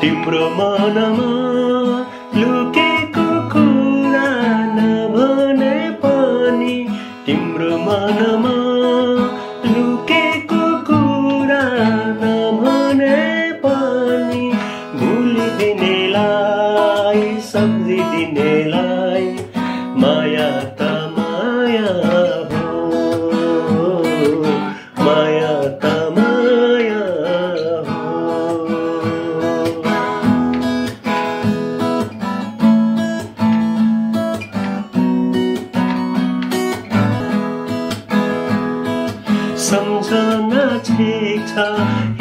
तिम्रो मनमा लुकेको कुरा नभने पनि तिम्रो मनमा लुकेको कुरा नभने पनि भुलिदिनेलाई सम्झिदिने सम्झना छेक्छ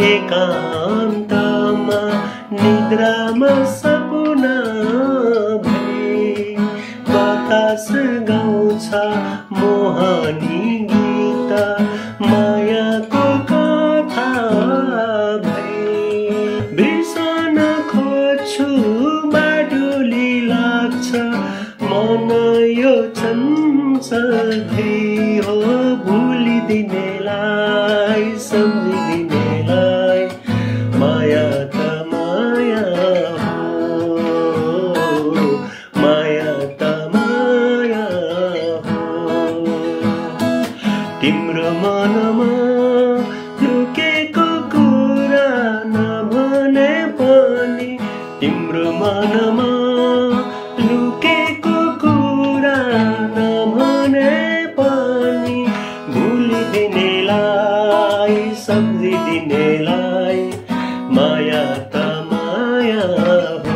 एकान्तमा निद्रामा सपना भई बतास गाउँछ मोहनी गीत। मायाको कथा भई बिर्सन खोज्छु बाडुली लाग्छ। मन यो चञ्चल हो भुलिदिनेलाई सम्झिदिनेलाई माया त माया हो माया त माया हो तिम्रो मनमा लुकेको कुरा नभने पनि तिम्रो मनमा लुकेको सम्झिदिनेलाई माया त माया हो।